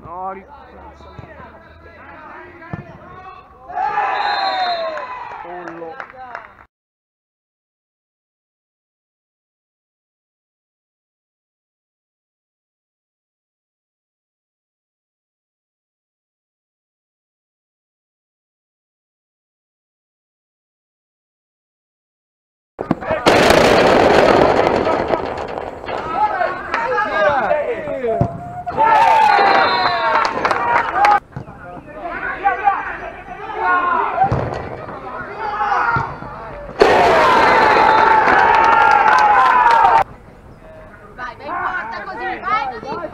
Nossa. Bye. Bye.